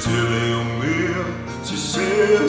Till you meal to say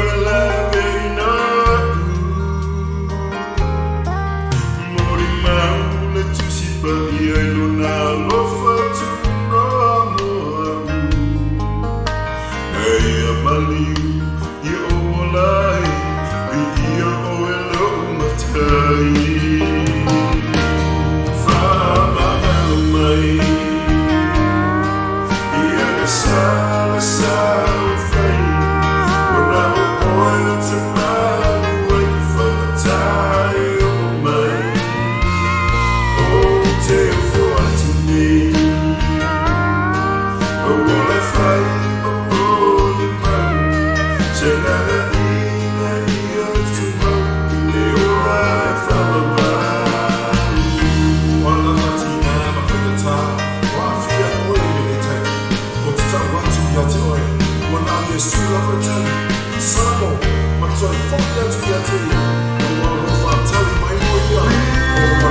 Sorry, fuck that to to you. I'm gonna go you Tony, my boy, yeah.